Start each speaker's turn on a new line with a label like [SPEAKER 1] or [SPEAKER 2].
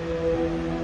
[SPEAKER 1] Amen.